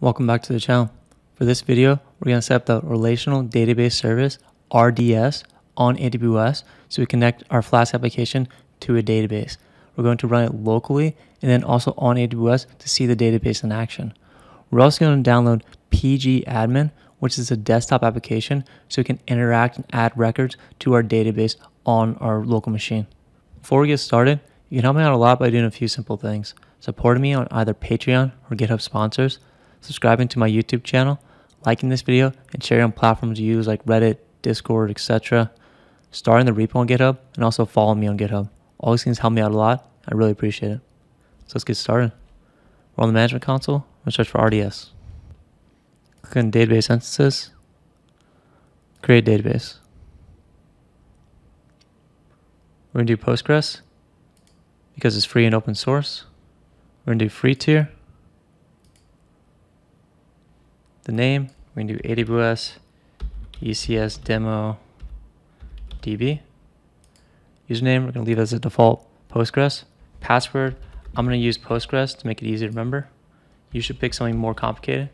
Welcome back to the channel. For this video, we're going to set up the Relational Database Service, RDS, on AWS so we connect our Flask application to a database. We're going to run it locally and then also on AWS to see the database in action. We're also going to download pgadmin, which is a desktop application so we can interact and add records to our database on our local machine. Before we get started, you can help me out a lot by doing a few simple things. Supporting me on either Patreon or GitHub sponsors, subscribing to my YouTube channel, liking this video, and sharing on platforms you use like Reddit, Discord, etc. Starting the repo on GitHub, and also following me on GitHub. All these things help me out a lot. I really appreciate it. So let's get started. We're on the management console. I'm going to search for RDS. Click on database instances. Create database. We're going to do Postgres because it's free and open source. We're going to do free tier. The name, we're going to do AWS ECS demo DB. Username, we're going to leave as a default Postgres. Password, I'm going to use Postgres to make it easy to remember. You should pick something more complicated.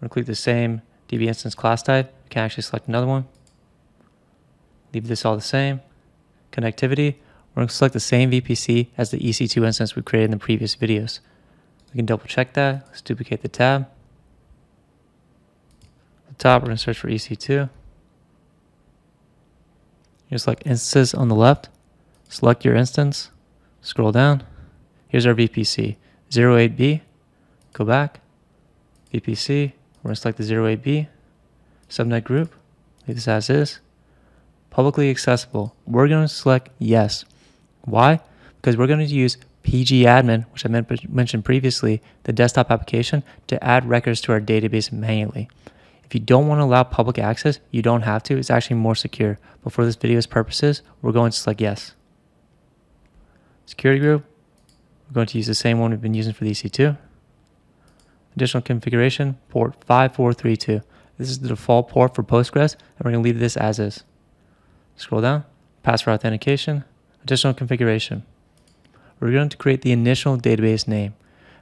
I'm going to click the same DB instance class type. You can actually select another one. Leave this all the same. Connectivity, we're going to select the same VPC as the EC2 instance we created in the previous videos. We can double check that. Let's duplicate the tab. At the top, we're to search for EC2. You select instances on the left. Select your instance. Scroll down. Here's our VPC. 08B. Go back. VPC. We're to select the 08B. Subnet group. Leave this as is. Publicly accessible. We're going to select yes. Why? Because we're going to use pgadmin, which I mentioned previously, the desktop application, to add records to our database manually. If you don't want to allow public access, you don't have to. It's actually more secure. But for this video's purposes, we're going to select yes. Security group, we're going to use the same one we've been using for the EC2. Additional configuration, port 5432. This is the default port for Postgres, and we're going to leave this as is. Scroll down, password authentication, additional configuration. We're going to create the initial database name.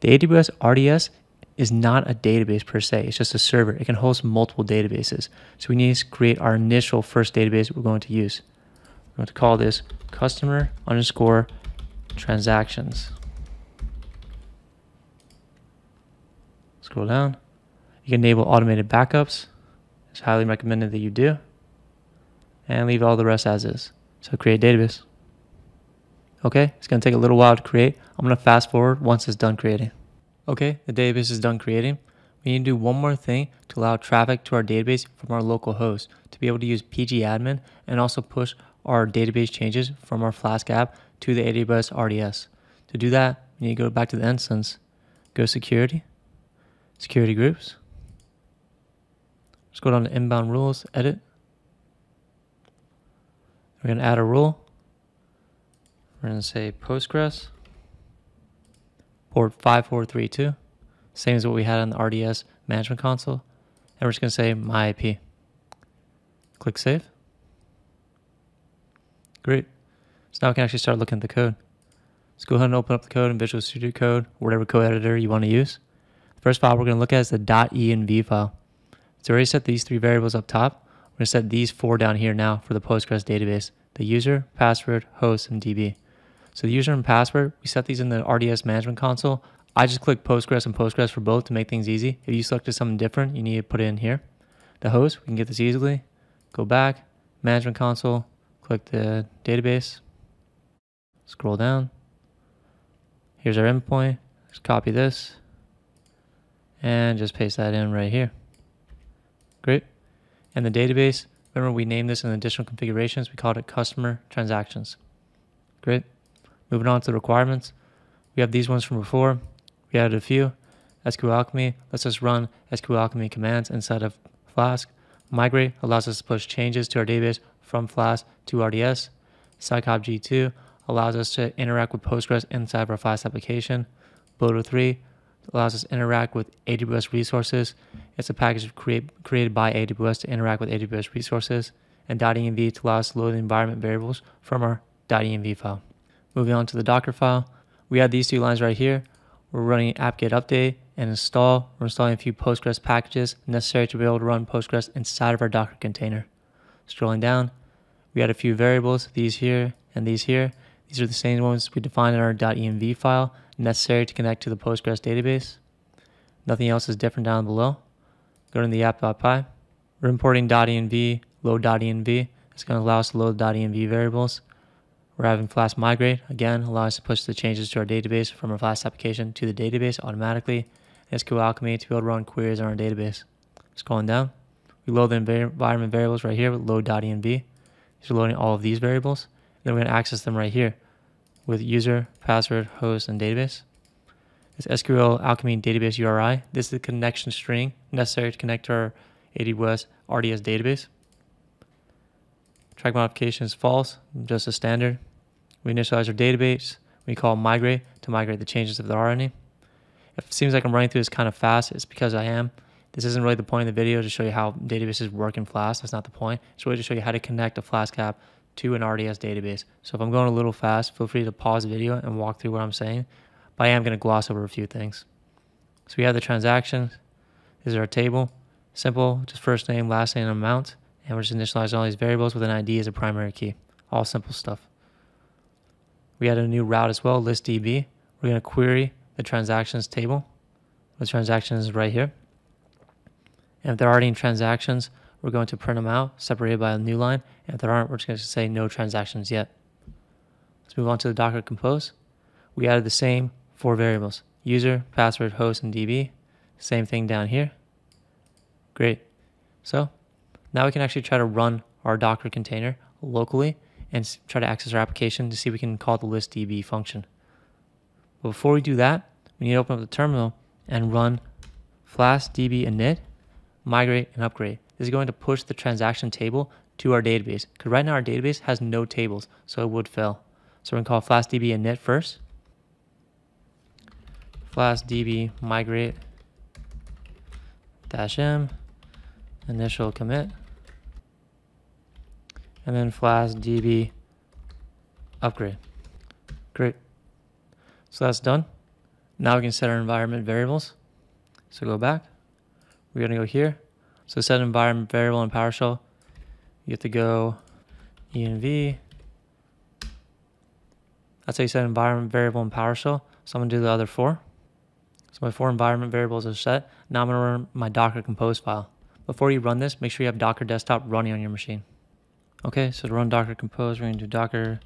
The AWS RDS is not a database per se, it's just a server. It can host multiple databases. So we need to create our initial first database we're going to use. We're going to call this customer underscore transactions. Scroll down. You can enable automated backups. It's highly recommended that you do. And leave all the rest as is. So create database. Okay, it's going to take a little while to create. I'm to fast forward once it's done creating. Okay, the database is done creating. We need to do one more thing to allow traffic to our database from our local host to be able to use pgadmin and also push our database changes from our Flask app to the AWS RDS. To do that, we need to go back to the instance, go security, security groups. Let's go down to inbound rules, edit. We're to add a rule. We're going to say Postgres port 5432, same as what we had on the RDS management console. And we're just going to say my IP. Click Save. Great. So now we can actually start looking at the code. Let's go ahead and open up the code in Visual Studio Code, whatever code editor you want to use. The first file we're going to look at is the .env file. It's already set these three variables up top. We're going to set these four down here now for the Postgres database, the user, password, host, and DB. So the user and password, we set these in the RDS management console. I just click Postgres and Postgres for both to make things easy. If you selected something different, you need to put it in here. The host, we can get this easily. Go back, management console, click the database, scroll down. Here's our endpoint. Just copy this and just paste that in right here. Great. And the database, remember we named this in additional configurations. We called it customer transactions. Great. Moving on to the requirements, we have these ones from before. We added a few. SQL Alchemy lets us run SQL Alchemy commands inside of Flask. Migrate allows us to push changes to our database from Flask to RDS. psycopg2 allows us to interact with Postgres inside of our Flask application. Boto 3 allows us to interact with AWS resources. It's a package create, created by AWS to interact with AWS resources. And .env to allow us to load the environment variables from our .env file. Moving on to the Docker file, we have these two lines right here. we're running apt-get update and install. We're installing a few Postgres packages necessary to be able to run Postgres inside of our Docker container. Scrolling down, we got a few variables, these here and these here. These are the same ones we defined in our .env file necessary to connect to the Postgres database. Nothing else is different down below. Go to the app.py. We're importing .env, load.env. It's going to allow us to load .env variables. We're having Flask migrate, again, allow us to push the changes to our database from our Flask application to the database automatically. SQL Alchemy to be able to run queries on our database. Scrolling down, we load the environment variables right here with load.env. These are loading all of these variables. Then we're going to access them right here with user, password, host, and database. This SQL Alchemy database URI. This is the connection string necessary to connect to our AWS RDS database. Track modification is false, just a standard. We initialize our database. We call migrate to migrate the changes there are any. If it seems like I'm running through this kind of fast, it's because I am. This isn't really the point of the video to show you how databases work in Flask. That's not the point. It's really to show you how to connect a Flask app to an RDS database. So if I'm going a little fast, feel free to pause the video and walk through what I'm saying. But I am going to gloss over a few things. So we have the transactions. This is our table. Simple, just first name, last name, amount. And we're just initializing all these variables with an ID as a primary key. All simple stuff. We added a new route as well, list DB. We're going to query the transactions table. The transactions is right here. And if there are any transactions, we're going to print them out, separated by a new line. And if there aren't, we're just going to say no transactions yet. Let's move on to the Docker Compose. We added the same four variables, user, password, host, and DB. Same thing down here. Great. So now we can actually try to run our Docker container locally and try to access our application to see if we can call the listdb function. But before we do that, we need to open up the terminal and run flask db init, migrate, and upgrade. This is going to push the transaction table to our database because right now our database has no tables, so it would fail. So we're to call flask db init first. Flask db migrate dash m initial commit and then flask db upgrade. Great. So that's done. Now we can set our environment variables. So go back. We're going to go here. So set environment variable in PowerShell. You have to go env. That's how you set environment variable in PowerShell. So I'm going to do the other four. So my four environment variables are set. Now I'm going to run my Docker Compose file. Before you run this, make sure you have Docker Desktop running on your machine. Okay, so to run Docker Compose, we're going to do Docker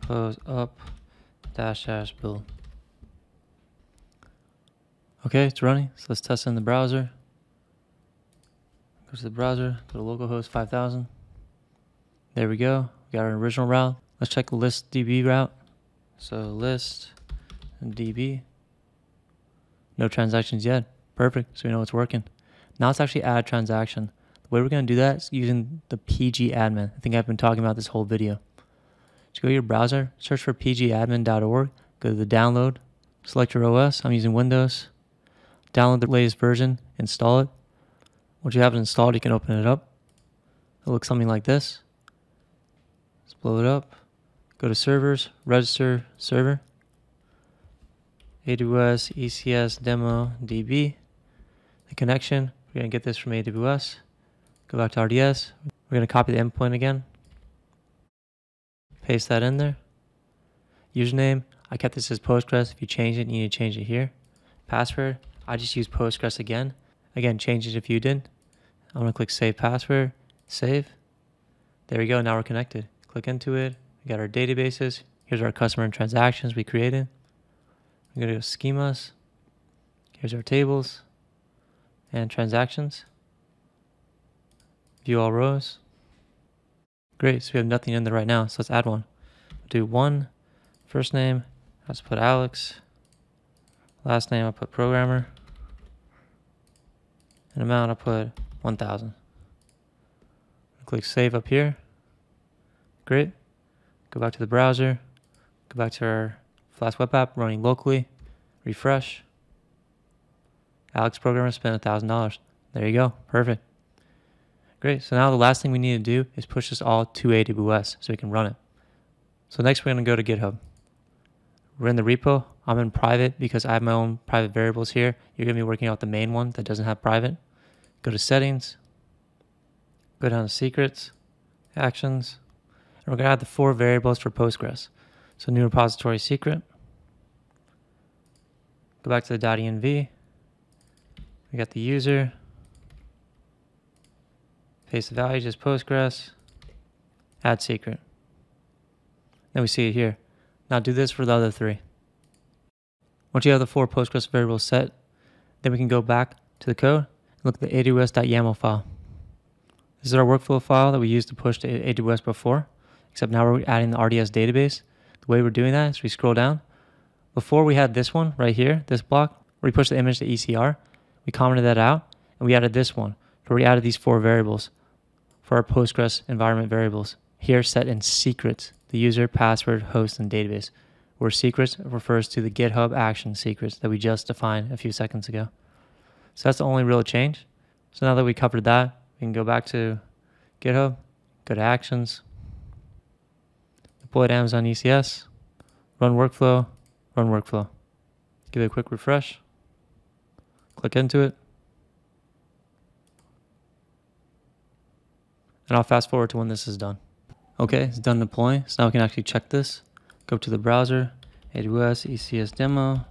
Compose up dash dash build. Okay, it's running. So let's test in the browser. Go to the browser, go to localhost 5000. There we go. We got our original route. Let's check the list DB route. So list DB. No transactions yet. Perfect. So we know it's working. Now let's actually add a transaction. Way we're going to do that is using the pgadmin. I think I've been talking about this whole video. Just go to your browser, search for pgadmin.org, go to the download, select your OS. I'm using Windows. Download the latest version, install it. Once you have it installed, you can open it up. It looks something like this. Let's blow it up. Go to servers, register server. AWS ECS demo DB. The connection, we're going to get this from AWS. Go back to RDS. We're going to copy the endpoint again. Paste that in there. Username, I kept this as Postgres. If you change it, you need to change it here. Password, I just use Postgres again. Again, change it if you didn't. I'm going to click Save Password. Save. There we go. Now we're connected. Click into it. We got our databases. Here's our customer and transactions we created. I'm going to go schemas. Here's our tables and transactions. View all rows. Great, so we have nothing in there right now, so let's add one. do one, first name, let's put Alex. Last name, I'll put programmer. And amount, I'll put 1000. Click save up here. Great. Go back to the browser. Go back to our Flask web app running locally. Refresh. Alex programmer spent $1,000. There you go. Perfect. Great. So now the last thing we need to do is push this all to AWS so we can run it. So next we're going to go to GitHub. We're in the repo. I'm in private because I have my own private variables here. You're going to be working out the main one that doesn't have private. Go to settings, go down to secrets, actions, and we're going to add the four variables for Postgres. So new repository secret. Go back to the .env. We got the user. Paste the value, just Postgres. Add secret. Then we see it here. Now do this for the other three. Once you have the four Postgres variables set, then we can go back to the code and look at the aws.yaml file. This is our workflow file that we used to push to AWS before, except now we're adding the RDS database. The way we're doing that is we scroll down. Before we had this one right here, this block, where we pushed the image to ECR, we commented that out, and we added this one, where we added these four variables for our Postgres environment variables. Here set in secrets, the user, password, host, and database where secrets refers to the GitHub action secrets that we just defined a few seconds ago. So that's the only real change. So now that we covered that, we can go back to GitHub, go to actions, deploy to Amazon ECS, run workflow, run workflow. Give it a quick refresh, click into it, and I'll fast forward to when this is done. Okay, it's done deploying, so now we can actually check this. Go to the browser, AWS ECS demo,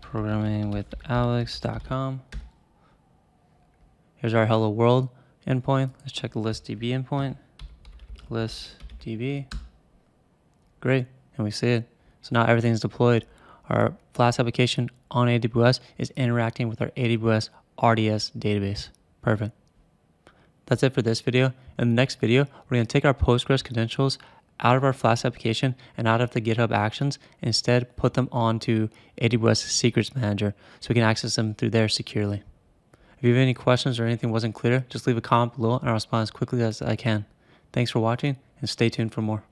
programming with alex.com. Here's our hello world endpoint. Let's check the list DB endpoint. List DB. Great, and we see it. So now everything's deployed. Our Flask application on AWS is interacting with our AWS RDS database. Perfect. That's it for this video. In the next video, we're going to take our Postgres credentials out of our Flask application and out of the GitHub Actions, instead put them onto AWS Secrets Manager so we can access them through there securely. If you have any questions or anything wasn't clear, just leave a comment below and I'll respond as quickly as I can. Thanks for watching and stay tuned for more.